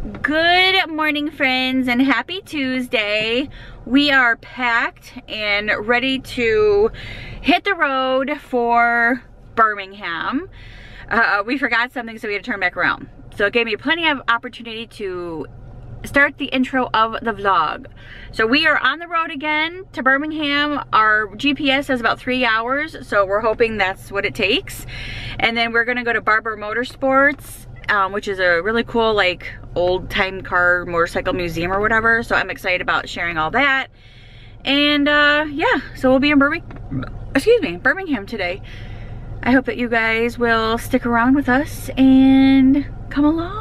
Good morning, friends, and happy Tuesday. We are packed and ready to hit the road for Birmingham. Uh, we forgot something, so we had to turn back around. So it gave me plenty of opportunity to start the intro of the vlog. So we are on the road again to Birmingham. Our GPS says about three hours, so we're hoping that's what it takes. And then we're gonna go to Barber Motorsports, um, which is a really cool like old time car motorcycle museum or whatever. So I'm excited about sharing all that. And uh, yeah, so we'll be in Birmingham, excuse me, Birmingham today. I hope that you guys will stick around with us and come along.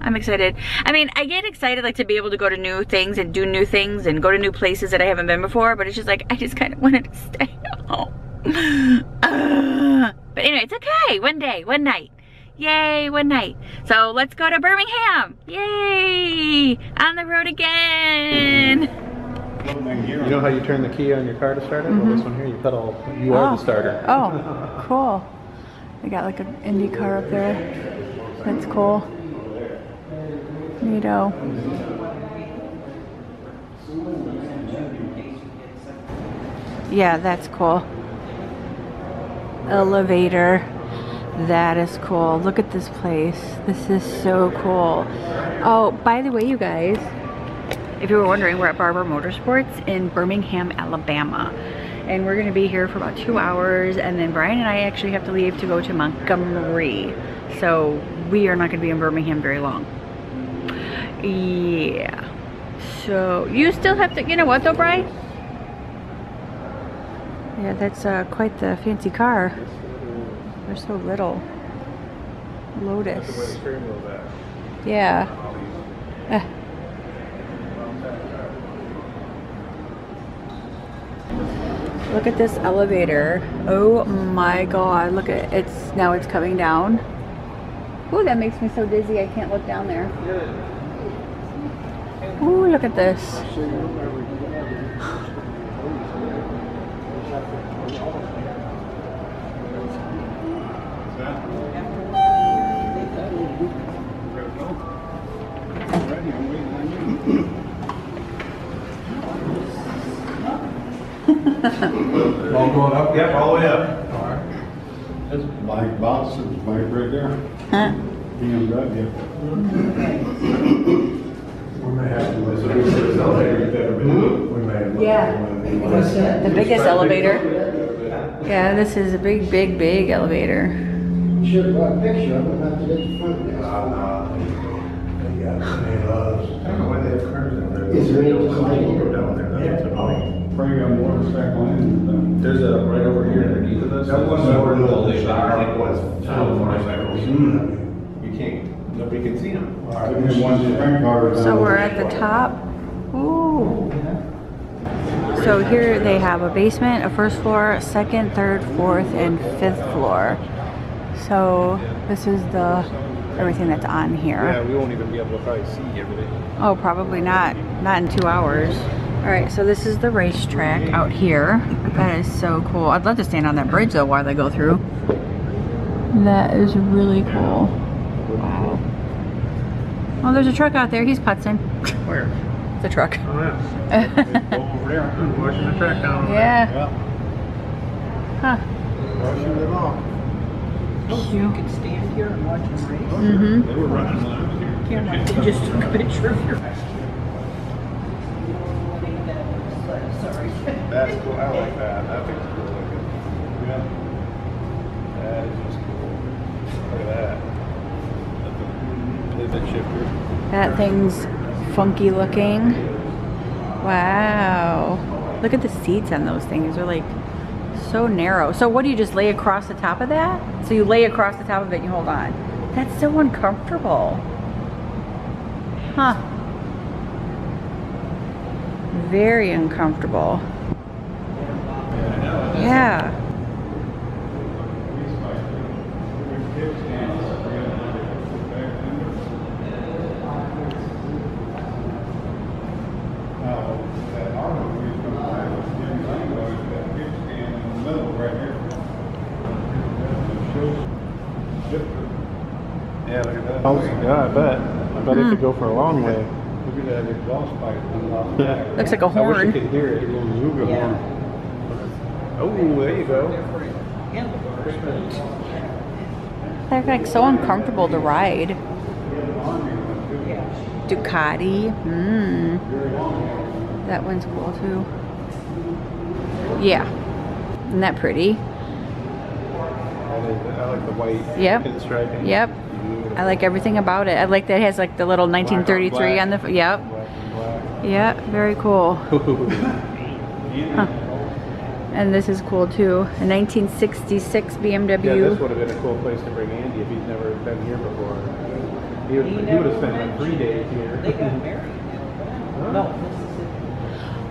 I'm excited. I mean, I get excited like to be able to go to new things and do new things and go to new places that I haven't been before, but it's just like, I just kind of wanted to stay home. Uh, but anyway, it's okay. One day, one night. Yay, one night. So let's go to Birmingham. Yay! On the road again. You know how you turn the key on your car to start it? Well, this mm-hmm. one here, you pedal, you are Oh. the starter. Oh, cool. We got like an Indy car up there. That's cool. Neato. Yeah, that's cool. Elevator. That is cool. Look at this place. This is so cool. Oh, by the way, you guys, if you were wondering, we're at Barber Motorsports in Birmingham, Alabama. And we're gonna be here for about two hours and then Brian and I actually have to leave to go to Montgomery. So we are not gonna be in Birmingham very long. Yeah. So you still have to, you know what though, Brian? Yeah, that's uh, quite the fancy car. They're so little. Lotus. Yeah. Eh. Look at this elevator. Oh my god, look at it's now it's coming down. Ooh, that makes me so dizzy I can't look down there. Ooh, look at this. All going up? Yep, all the way up. All right. That's Mike Boston's bike right there. Huh? BMW. We may have to. This is the biggest elevator you've ever been in. We may. Yeah. The biggest elevator. Yeah, this is a big, big, big elevator. Should have brought a picture of it, not to get the front desk. They got many loves. I don't know why they have cars down there. Is there any just like- Go down there, that's a point. Probably got more stack lane There's a, right over here underneath of us. That was there's a the- building that I think was town motorcycles. than. Mm-hmm. You can't, nobody can see them. All right, we one sprint car. So we're at the top. Ooh. So here they have a basement, a first floor, second, third, fourth, and fifth floor. So this is the everything that's on Yeah, here. we won't even be able to probably see everything. Oh, probably not. Not in two hours. All right, so this is the racetrack out here. That is so cool. I'd love to stand on that bridge though while they go through. That is really cool. Wow. Oh, there's a truck out there. He's putzing. Where? The truck. Oh, yeah. Go over there, washing the track down. over there. Yeah. Huh. Rushing it off. You could stand here and watch them race. Mm-hmm. They were running when I here. Camera, they just took a picture of your. I like that, that good. Yeah. That is just cool. Look at that shifter. That thing's funky looking. Wow. Look at the seats on those things. They're like so narrow. So what do you just lay across the top of that? So you lay across the top of it and you hold on. That's so uncomfortable. Huh. Very uncomfortable. Yeah. Yeah, look at that. Oh, yeah, I bet. I bet it could go for a long way. Look at that exhaust pipe coming off the back. Looks like a I wish you horn. could hear it. Little Zuga Yeah. horn. Oh, there you go. They're like so uncomfortable to ride. Yeah. Ducati. Mmm. That one's cool too. Yeah. Isn't that pretty? That is- I like the white Yep. pinstriping. Yep. I like everything about it. I like that it has like the little 1933 on the. Yep. Black. Yep. Very cool. Yeah, And this is cool too. A 1966 BMW. Yeah, this would have been a cool place to bring Andy if he's never been here before. He would, He he would have spent like three days here. They got married. No, Mississippi.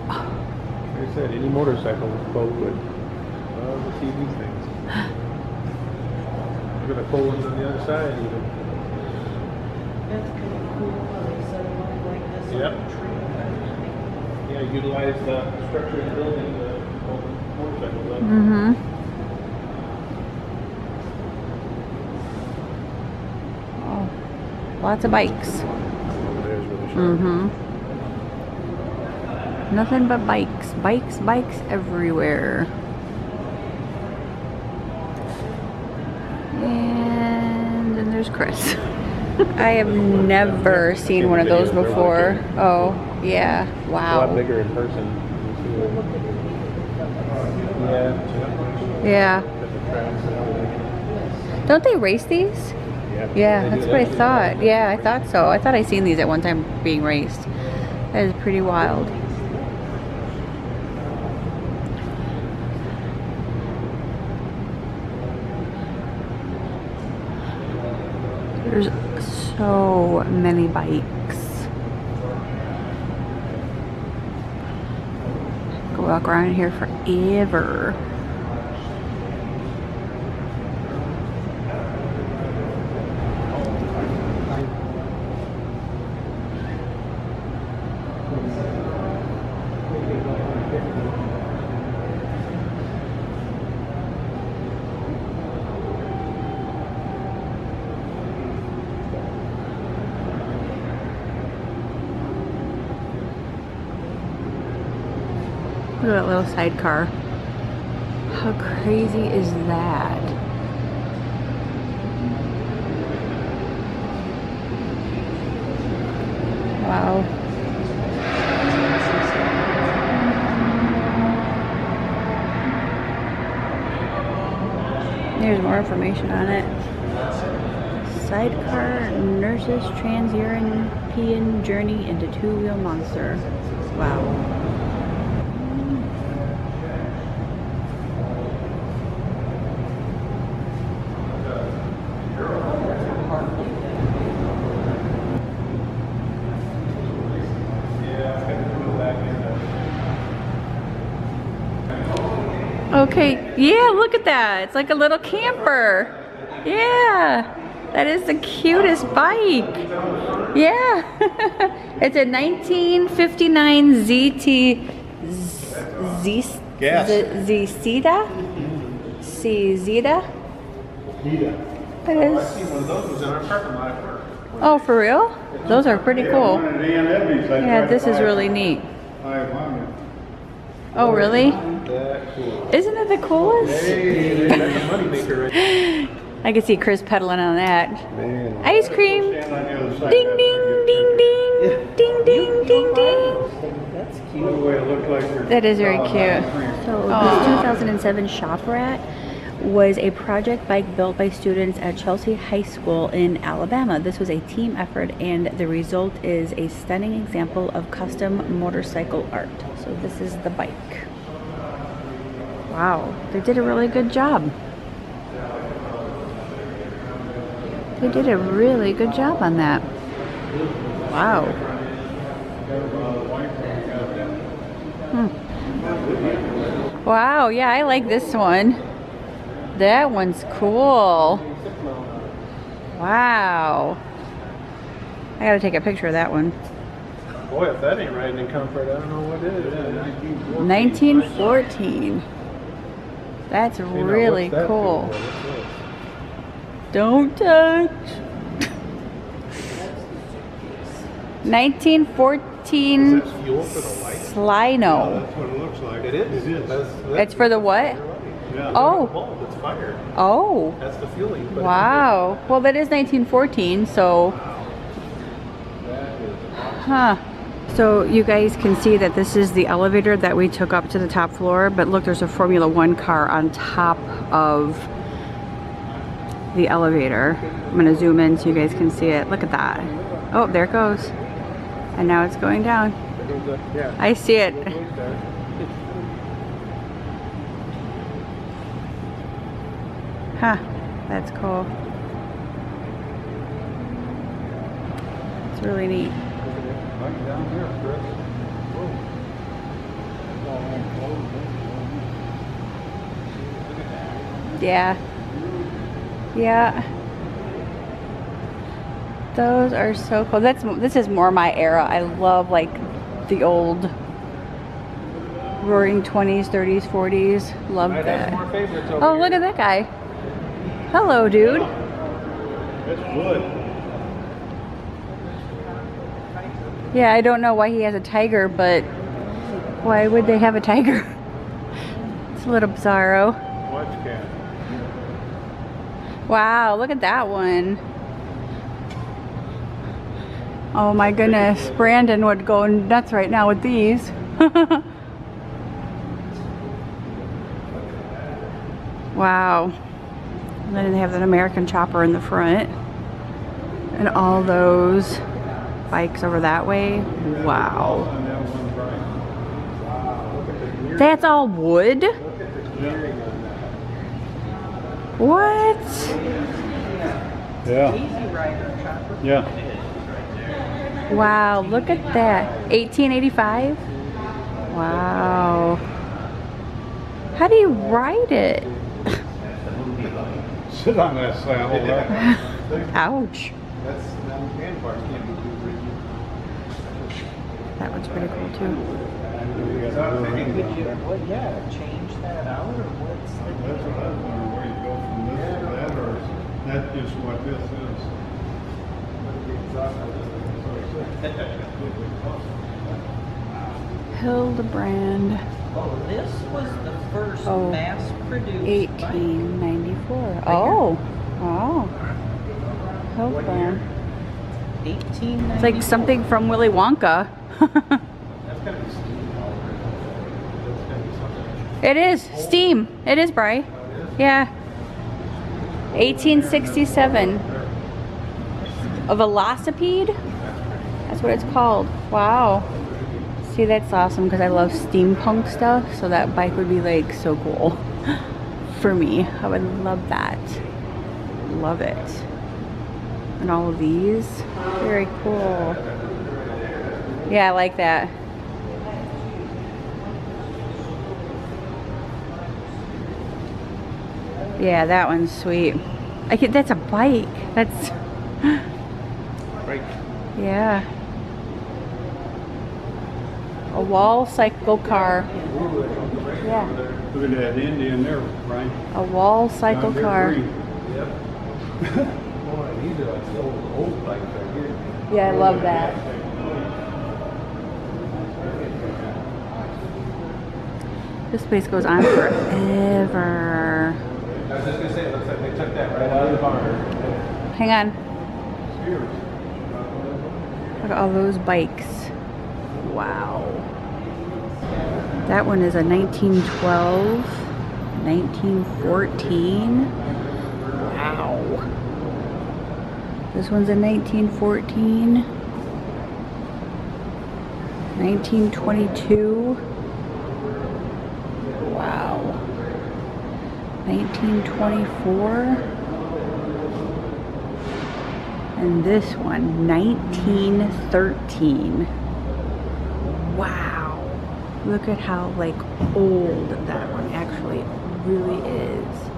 Like I said, any motorcycle boat would love to see these things. Look at the cool ones on the other side even. That's kind of cool how they set them up like this. on a tree. Yeah, utilize the structure and building the motorcycle. Mm-hmm. Oh, lots of bikes. Mm-hmm. Nothing but bikes. Bikes, bikes everywhere. And then there's Chris. I have never seen one of those before. Oh, yeah. Wow. A lot bigger in person. Yeah. Yeah. Got the tracks and everything. Don't they race these? Yeah, Yeah, that's what I thought. Yeah, I thought so. I thought I seen these at one time being raced. That is pretty wild. There's so many bikes. Go walk around here forever. Sidecar. How crazy is that? Wow. There's more information on it. Sidecar nurses trans-European journey into two-wheel monster. Wow. Yeah, it's got the cool back end. Okay, yeah, look at that. It's like a little camper. Yeah, that is the cutest bike. Yeah, it's a 1959 ZT Z Gas. Z Zeta Zeta. That is. seen one of those was in our parking lot. Oh, for real? Those are pretty cool. One of the A&Ws, I Yeah, this is really neat. Five hundred. Oh, really? That cool. Isn't it the coolest? Hey, that's a money maker right I can see Chris pedaling on that. Man. Ice cream. Stand on the. Ding ding ding ding ding ding ding ding. That's cute. the way it looked like your- That is very Oh, cute. nice. So this 2007 Shop Rat was a project bike built by students at Chelsea High School in Alabama. This was a team effort and the result is a stunning example of custom motorcycle art. So this is the bike. Wow, they did a really good job. They did a really good job on that. Wow. Hmm. Wow, yeah, I like this one. That one's cool. Wow. I gotta take a picture of that one. Boy, if that ain't riding in comfort, I don't know what is. 1914. That's really that cool. for? What's this? Don't touch. 1914 Is that fuel for the lights? Slino. That's what it looks like. It is. It is. That's- that's- It's for the what? Yeah. Oh. Bulb, it's fire. Oh. That's the fuel you put in. Wow. Well, that is 1914, so. Huh. So you guys can see that this is the elevator that we took up to the top floor, but look, there's a Formula One car on top of the elevator. I'm gonna zoom in so you guys can see it. Look at that. Oh, there it goes. And now it's going down. I see it. Huh. That's cool. It's really neat. Right down here, Chris. Yeah. Yeah. Those are so cool. That's this is more my era. I love like the old roaring 20s, 30s, 40s. Love that. some more favorites over Oh, look at that guy. Hello, dude. It's wood. Yeah, I don't know why he has a tiger, but why would they have a tiger? It's a little bizarro. Watch cat. Wow, look at that one. Oh my goodness, Brandon would go nuts right now with these. wow. And then they have an American chopper in the front. And all those bikes over that way. Wow. On that one, Brian. That's all wood? What? Yeah. Yeah. Wow, look at that. 1885? Wow. How do you ride it? Sit on that saddle there. Ouch. That's, them handlebars can't be too rigid. That one's pretty cool too. So I'm thinking, Could you, well, yeah, change that out or what's the That's what I was wondering, where you go from this to that, or is that just what this is? Hildebrand, Oh, this was the first Oh. mass produced. 1894. Oh, oh. wow. Hildebrand. Eighteen It's like something from Willy Wonka. it is steam. It is, Bry. Yeah. 1867. A velocipede? That's what it's called. Wow. See, that's awesome because I love steampunk stuff. So that bike would be like so cool for me. I would love that. Love it. And all of these. Very cool. Yeah, I like that. Yeah, that one's sweet. I get that's a bike. That's Right. yeah. A wall cycle car. Yeah. Look at that Indian there, right? A wall cycle car. green. Boy, these are like old, old bikes right here. Yeah, I love that. This place goes on forever. I was just gonna say, it looks like they took that right out of the barn. Hang on. Look at all those bikes. Wow. That one is a 1912, 1914. Wow. This one's a 1914, 1922. Wow. 1924. And this one, 1913. Look at how like old that one actually really is.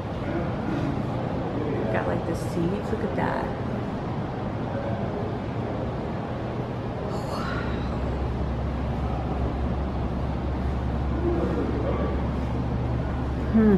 Got like the seats, look at that. Hmm.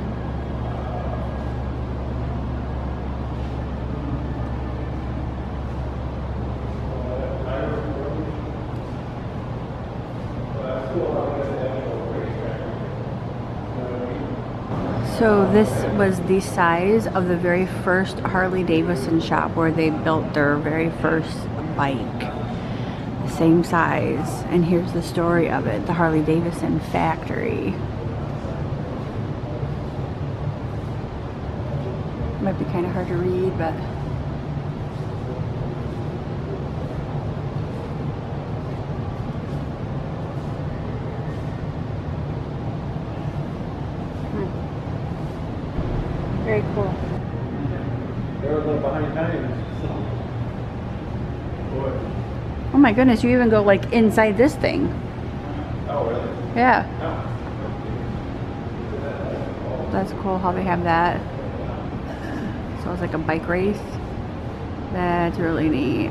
So this was the size of the very first Harley Davidson shop where they built their very first bike. The same size. And here's the story of it, the Harley Davidson factory. Might be kind of hard to read, but very cool. They're a little behind times. Oh my goodness, you even go like inside this thing. Oh, really? Yeah. No. That's cool how they have that. So it's like a bike race. That's really neat.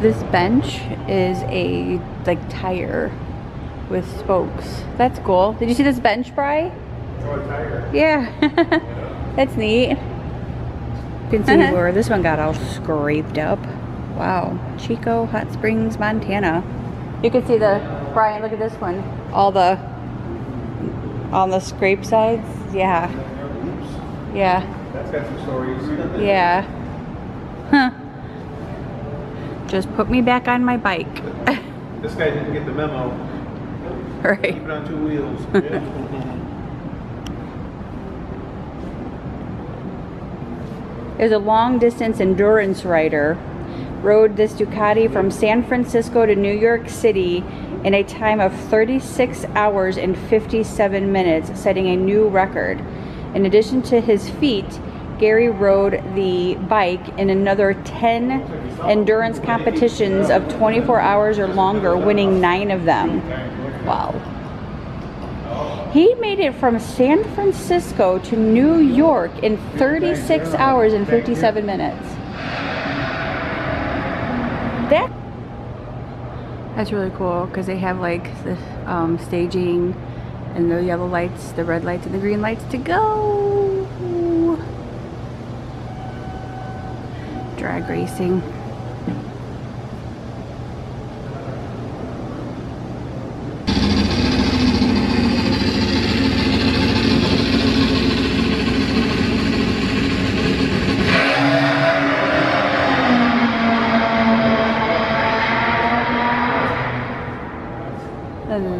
This bench is a like tire with spokes. That's cool. Did you see this bench, Bry? Oh, a tire. Yeah. That's neat. You can see where this one got all scraped up. Wow. Chico Hot Springs, Montana. You can see the, Brian, look at this one. All the, on the scrape sides. Yeah. Yeah. That's got some stories. Yeah. Huh. Just put me back on my bike. This guy didn't get the memo. right. Keep it on two wheels. There's a long distance endurance rider rode this Ducati from San Francisco to New York City in a time of 36 hours and 57 minutes, setting a new record. In addition to his feat, Gary rode the bike in another 10 endurance competitions of 24 hours or longer, winning nine of them. Wow. He made it from San Francisco to New York in 36 hours and 57 minutes. That That's really cool because they have like the um, staging and the yellow lights, the red lights, and the green lights to go. Drag racing.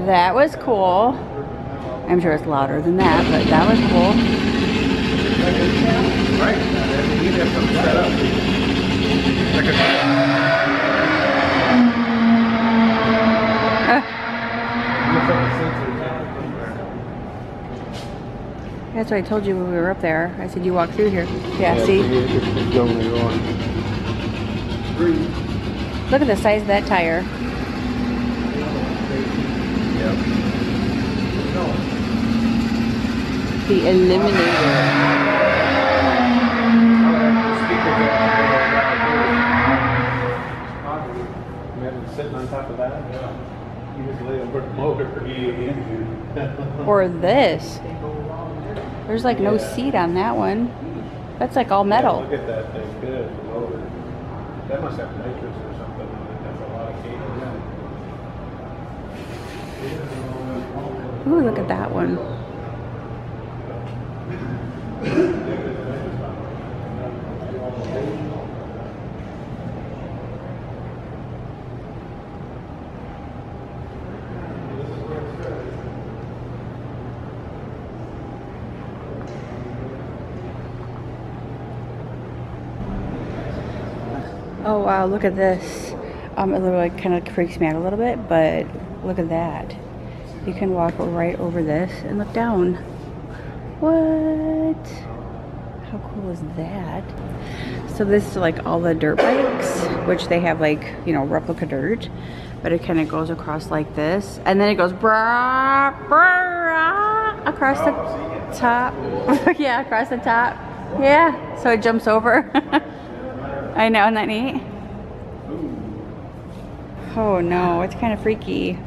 That was cool. I'm sure it's louder than that, but that was cool. Right. And you have something set up. Like a- That's what I told you when we were up there. I said you walk through here. Yeah, see? Look at the size of that tire. The Eliminator. Sitting on top of that. You just lay over the motor. Or this. There's like no seat on that one. That's like all metal. Look at that thing, good. That must have nitrous or something on it, that's a lot of cables. Ooh, look at that one. Oh wow, look at this. Um, it literally kind of freaks me out a little bit, but look at that. You can walk right over this and look down. What? How cool is that? So this is like all the dirt bikes, which they have like, you know, replica dirt, but it kind of goes across like this. And then it goes brah, brah, across the top. yeah, across the top. Yeah, so it jumps over. I know, isn't that neat? Oh no, it's kind of freaky.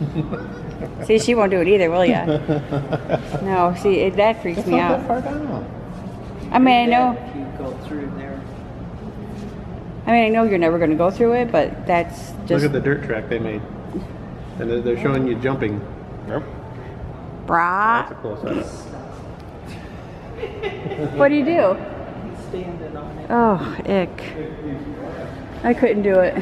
see, she won't do it either, will ya? No, see, it, that freaks me out. I mean, I know, If you go through there. I mean, I know you're never going to go through it, but that's just Look just, at the dirt track they made. And they're- they're showing you jumping. Yep. Brah. That's a cool setup. What do you do? Standing on it. Oh, ick. I couldn't do it.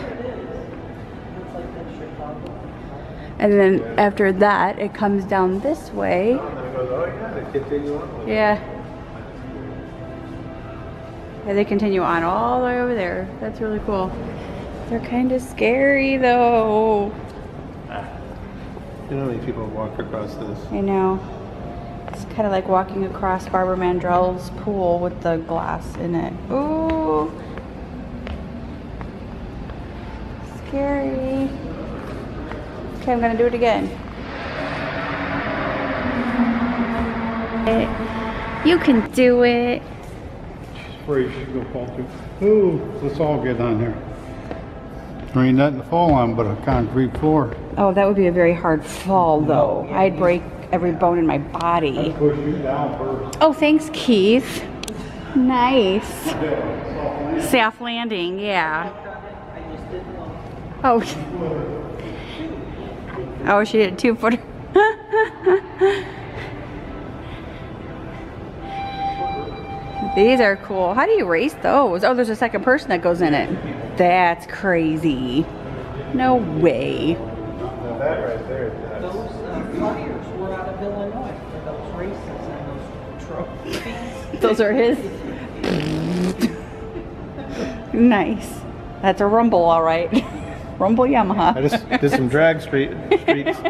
And then after that, it comes down this way. And then it goes, yeah, they continue on. Yeah. Yeah, they continue on all the way over there. That's really cool. They're kind of scary though. You know how many people walk across this? I know. It's kind of like walking across Barbara Mandrell's pool with the glass in it. Ooh. Scary. Okay, I'm gonna do it again. You can do it. Where you should go fall to. Ooh, let's all get on there. There ain't nothing to fall on but a concrete floor. Oh, that would be a very hard fall though. I'd break every bone in my body. Push you down first. Oh, thanks, Keith. Nice. Soft landing, yeah. I just didn't. Oh. Oh, she did two footer. These are cool. How do you race those? Oh, there's a second person that goes in it. That's crazy. No way. Now that right. Those are his. nice. That's a rumble, all right. rumble Yamaha. I just did some drag street streets.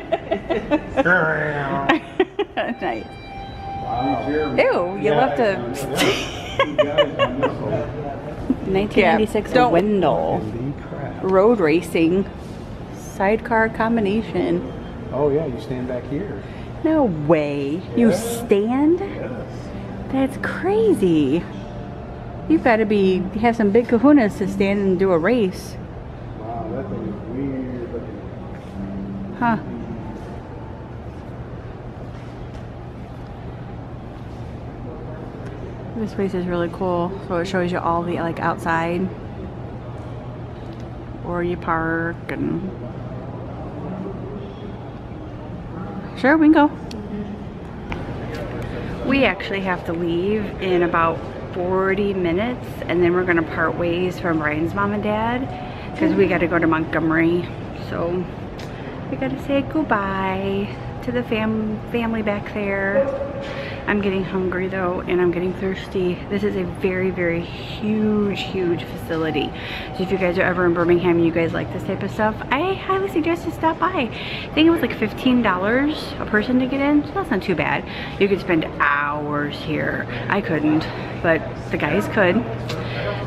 nice. Ew, you left a 1996 don't- Wendell road racing sidecar combination. Oh yeah, you stand back here. No way. You stand? Yes. That's crazy. You've got to be have some big kahunas to stand and do a race. Wow, that thing is weird looking. Huh. This place is really cool. So it shows you all the like outside where you park and sure we can go. We actually have to leave in about 40 minutes and then we're gonna part ways from Brian's mom and dad because we gotta go to Montgomery. So we gotta say goodbye to the fam family back there. I'm getting hungry though and I'm getting thirsty. This is a very, very huge, huge facility. So if you guys are ever in Birmingham and you guys like this type of stuff, I highly suggest to stop by. I think it was like $15 a person to get in, so that's not too bad. You could spend hours here. I couldn't, but the guys could.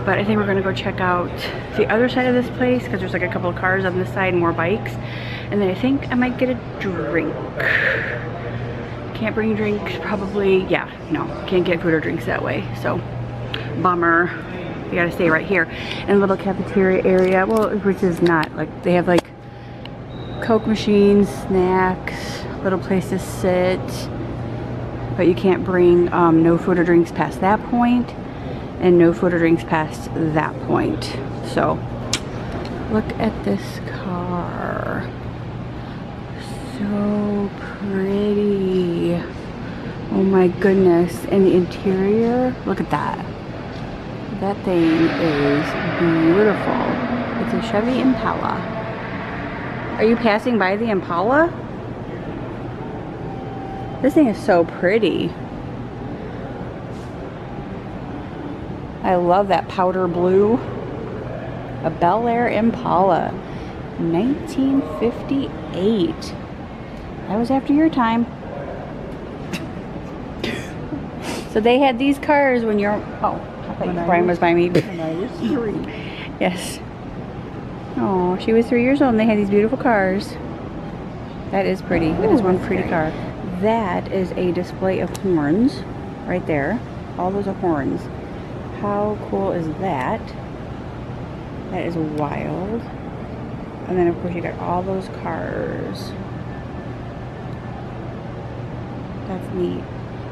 But I think we're gonna go check out the other side of this place because there's like a couple of cars on this side more bikes. And then I think I might get a drink. Can't bring drinks, probably, yeah, no, can't get food or drinks that way, so bummer. You gotta stay right here. In a little cafeteria area, well, which is not, like, they have like Coke machines, snacks, little place to sit, but you can't bring um, no food or drinks past that point, and no food or drinks past that point. So, look at this car. So pretty. Oh my goodness. And the interior, look at that. That thing is beautiful. It's a Chevy Impala. Are you passing by the Impala? This thing is so pretty. I love that powder blue. A Bel Air Impala. 1958. That was after your time. so they had these cars when you're. Oh, I thought Brian was by me. And I was three. Yes. Oh, she was three years old and they had these beautiful cars. That is pretty. That is one pretty car. That is a display of horns right there. All those are horns. How cool is that? That is wild. And then of course you got all those cars. That's neat.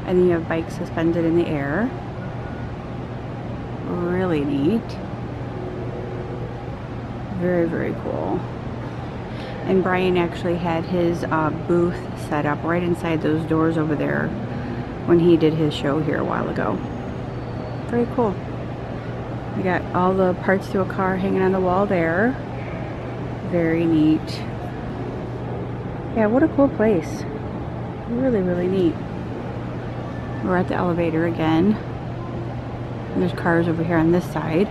And then you have bikes suspended in the air. Really neat. Very, very cool. And Brian actually had his uh, booth set up right inside those doors over there when he did his show here a while ago. Very cool. We got all the parts to a car hanging on the wall there. Very neat. Yeah, what a cool place. Really, really neat. We're at the elevator again. And there's cars over here on this side.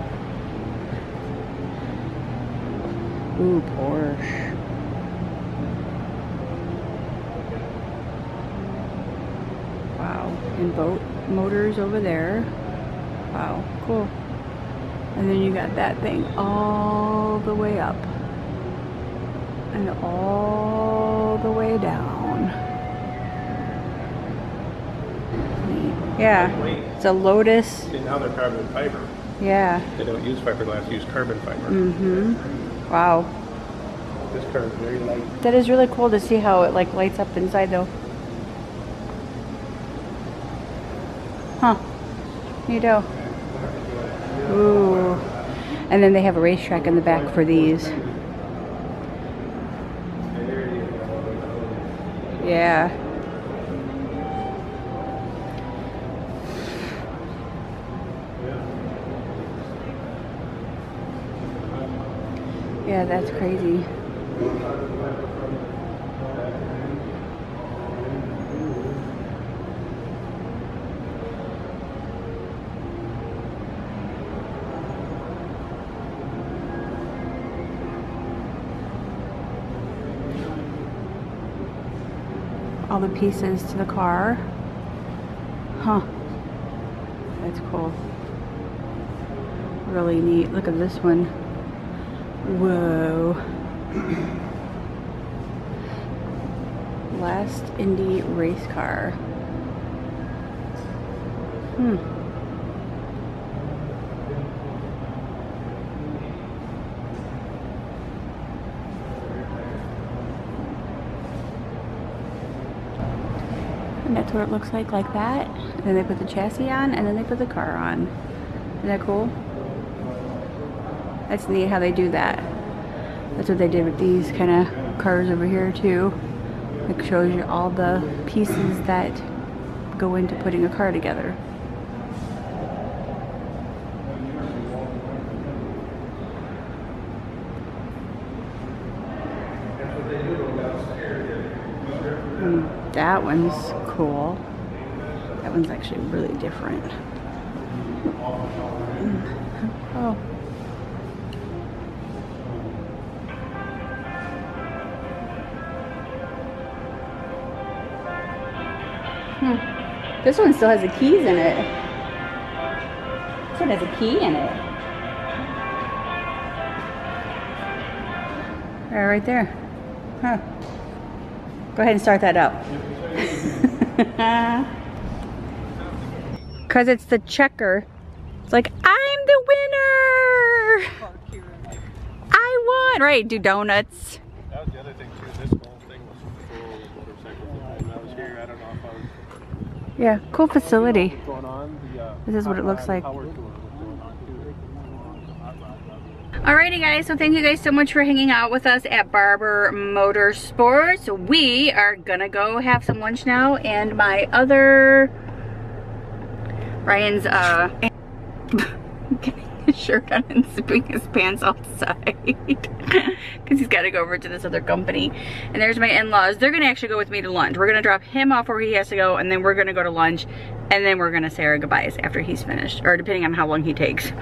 Ooh, Porsche. Wow. And boat motors over there. Wow, cool. And then you got that thing all the way up. And all the way down. Neat. Yeah, it's a Lotus. see now they're carbon fiber. Yeah. They don't use fiberglass, they use carbon fiber. Mm-hmm. Wow. This car is very light. That is really cool to see how it like lights up inside though. Huh. You do. Ooh. And then they have a racetrack in the back for these. Yeah. Yeah, that's crazy. All the pieces to the car. Huh. That's cool. Really neat. Look at this one. Whoa. Last Indy race car. Hmm. What it looks like, like that. And then they put the chassis on, and then they put the car on. Isn't that cool? That's neat how they do that. That's what they did with these kind of cars over here too. It shows you all the pieces that go into putting a car together. Mm, that one's cool. That one's actually really different. Oh. Hmm. This one still has the keys in it. This one has a key in it. Right, right there. Huh. Go ahead and start that up. Cause it's the checker. It's like, I'm the winner! I won! Right, do donuts. That was the other thing too. This whole thing was full motorcycles. When I was here, I don't know if I was Yeah, cool facility. The, uh, This is what it looks like tour was going on too. Alrighty guys, so thank you guys so much for hanging out with us at Barber Motorsports. We are gonna go have some lunch now and my other, Ryan's uh, getting his shirt on and zipping his pants outside because he's got to go over to this other company. And there's my in-laws. They're gonna actually go with me to lunch. We're gonna drop him off where he has to go and then we're gonna go to lunch and then we're gonna say our goodbyes after he's finished or depending on how long he takes.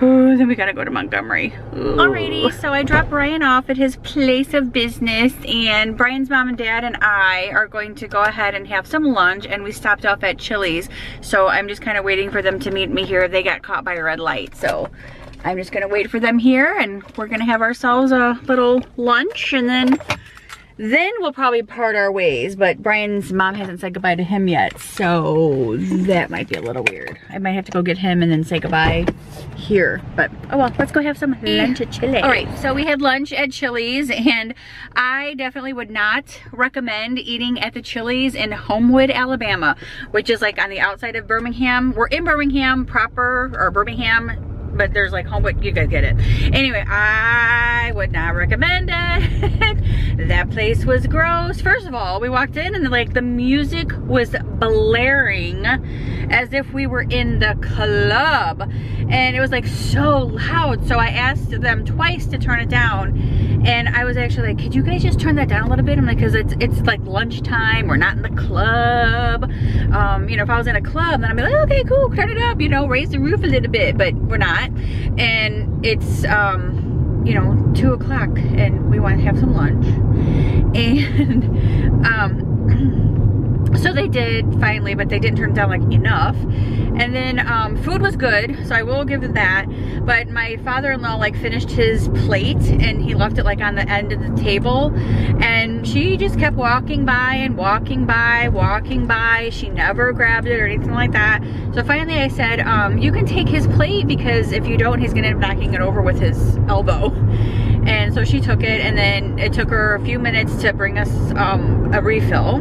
Then we gotta go to Montgomery. Ooh. Alrighty, so I dropped Brian off at his place of business and Brian's mom and dad and I are going to go ahead and have some lunch and we stopped off at Chili's. So I'm just kind of waiting for them to meet me here. They got caught by a red light. So I'm just gonna wait for them here and we're gonna have ourselves a little lunch and then then we'll probably part our ways, but Brian's mom hasn't said goodbye to him yet, so that might be a little weird. I might have to go get him and then say goodbye here, but oh well, let's go have some eh. lunch at Chili's. All right, so we had lunch at Chili's, and I definitely would not recommend eating at the Chili's in Homewood, Alabama, which is like on the outside of Birmingham. We're in Birmingham proper, or Birmingham, but there's like Homewood, you guys get it. Anyway, I would not recommend it. that place was gross. First of all, we walked in and like the music was blaring as if we were in the club. And it was like so loud. So I asked them twice to turn it down. And I was actually like, could you guys just turn that down a little bit? I'm like, cause it's it's like lunchtime. We're not in the club. Um, you know, if I was in a club, then I'd be like, okay, cool, turn it up, you know, raise the roof a little bit, but we're not. And it's um, you know, two o'clock and we want to have some lunch. And um, so they did finally, but they didn't turn down like enough. And then um, food was good, so I will give them that. But my father-in-law like finished his plate and he left it like on the end of the table. And she just kept walking by and walking by, walking by. She never grabbed it or anything like that. So finally I said, um, you can take his plate because if you don't, he's gonna end up knocking it over with his elbow. And so she took it and then it took her a few minutes to bring us um, a refill.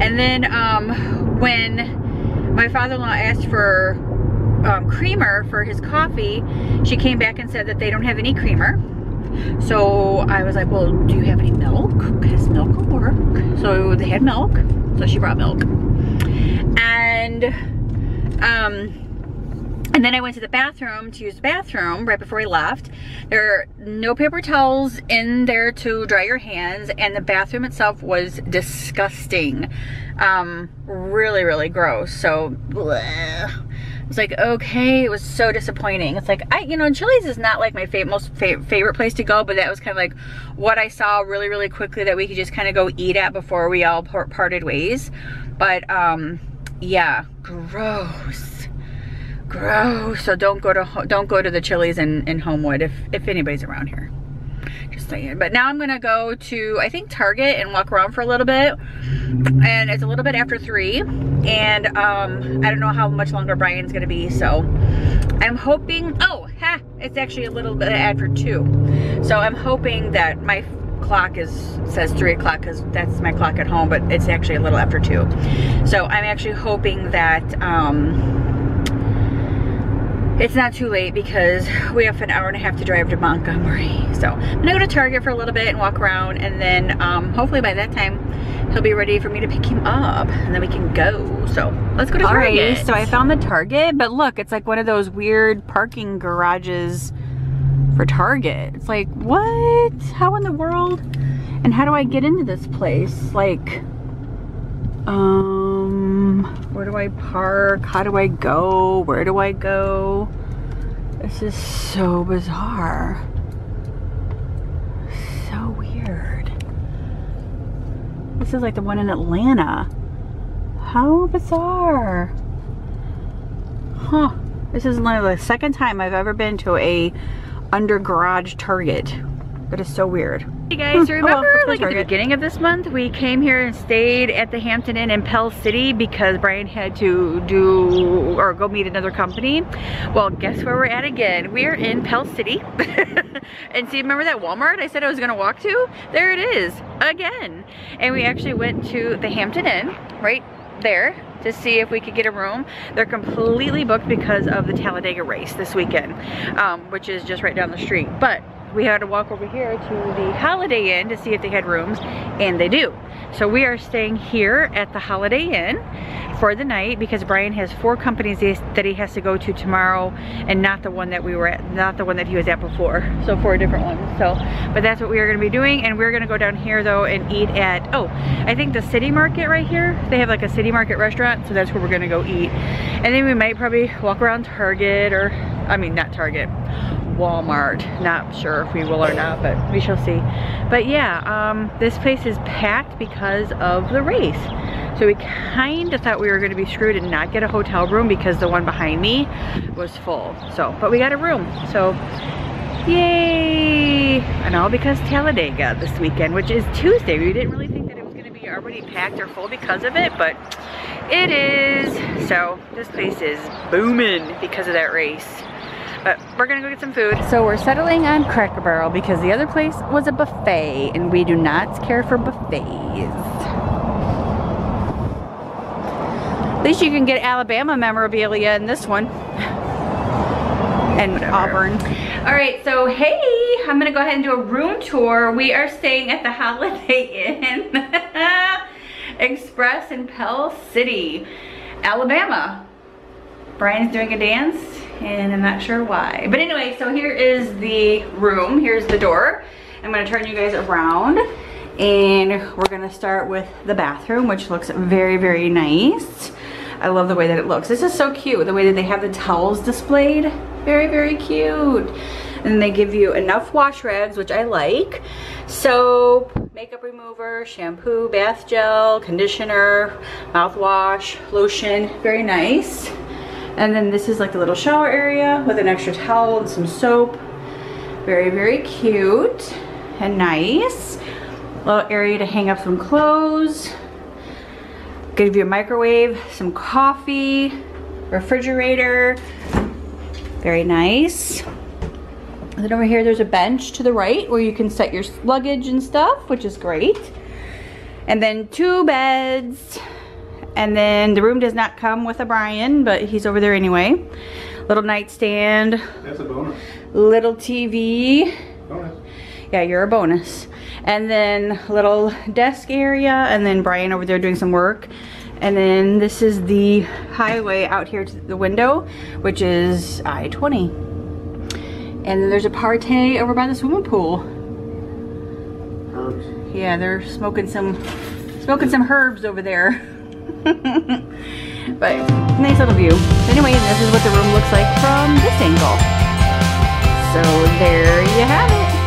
And then um, when my father-in-law asked for um, creamer for his coffee, she came back and said that they don't have any creamer. So I was like, well, do you have any milk? Because milk will work. So they had milk. So she brought milk. And, um, and then I went to the bathroom to use the bathroom right before I left. There are no paper towels in there to dry your hands and the bathroom itself was disgusting. Um, really, really gross. So, bleh. Was like, okay, it was so disappointing. It's like, I, you know, Chili's is not like my fav most fav favorite place to go, but that was kind of like what I saw really, really quickly that we could just kind of go eat at before we all parted ways. But, um, yeah, gross gross. So don't go to don't go to the chili's in, in homewood if if anybody's around here. Just saying. But now i'm gonna go to i think target and walk around for a little bit. And it's a little bit after three. And um i don't know how much longer brian's gonna be so i'm hoping oh ha it's actually a little bit after two. So i'm hoping that my clock is says three o'clock because that's my clock at home but it's actually a little after two. So i'm actually hoping that um it's not too late because we have an hour and a half to drive to Montgomery. So I'm gonna go to Target for a little bit and walk around and then um, hopefully by that time he'll be ready for me to pick him up and then we can go. So let's go to Target. So I found the Target, but look, it's like one of those weird parking garages for Target. It's like, what? How in the world? And how do I get into this place? Like, um, Um, where do I park? How do I go? Where do I go? This is so bizarre. So weird. This is like the one in Atlanta. How bizarre. Huh. This is of the second time I've ever been to a under garage Target. That is so weird. Hey guys, Oh, remember well, like at the beginning of this month, we came here and stayed at the Hampton Inn in Pell City because Brian had to do or go meet another company. Well, guess where we're at again? We're in Pell City. and see, remember that Walmart I said I was gonna walk to? There it is, again. And we actually went to the Hampton Inn, right there to see if we could get a room. They're completely booked because of the Talladega race this weekend, um, which is just right down the street. But we had to walk over here to the Holiday Inn to see if they had rooms, and they do. So we are staying here at the Holiday Inn for the night because Brian has four companies that he has to go to tomorrow and not the one that we were at, not the one that he was at before. So four different ones. So, but that's what we are gonna be doing and we're gonna go down here though and eat at, oh, I think the City Market right here. They have like a City Market restaurant, so that's where we're gonna go eat. And then we might probably walk around Target or, I mean not Target, Walmart. Not sure if we will or not, but we shall see. But yeah, um, this place is packed because of the race. So we kind of thought we were going to be screwed and not get a hotel room because the one behind me was full. So, but we got a room. So, yay! And all because Talladega this weekend, which is Tuesday. We didn't really think that it was going to be already packed or full because of it, but it is. So this place is booming because of that race. But we're gonna go get some food. So we're settling on Cracker Barrel because the other place was a buffet and we do not care for buffets. At least you can get Alabama memorabilia in this one. And Auburn. All right, so hey, I'm gonna go ahead and do a room tour. We are staying at the Holiday Inn Express in Pell City, Alabama. Brian's doing a dance and I'm not sure why. But anyway, so here is the room. Here's the door. I'm gonna turn you guys around and we're gonna start with the bathroom, which looks very, very nice. I love the way that it looks. This is so cute, the way that they have the towels displayed. Very, very cute. And they give you enough wash rags, which I like. Soap, makeup remover, shampoo, bath gel, conditioner, mouthwash, lotion. Very nice. And then this is like a little shower area with an extra towel and some soap. Very, very cute and nice. Little area to hang up some clothes. Give you a microwave, some coffee, refrigerator. Very nice. And then over here, there's a bench to the right where you can set your luggage and stuff, which is great. And then two beds. And then the room does not come with a Brian, but he's over there anyway. Little nightstand, That's a bonus. little TV. Bonus. Yeah, you're a bonus. And then little desk area, and then Brian over there doing some work. And then this is the highway out here to the window, which is I-20. And then there's a party over by the swimming pool. Herbs. Yeah, they're smoking some smoking some herbs over there. but nice little view. Anyway, this is what the room looks like from this angle. So there you have it.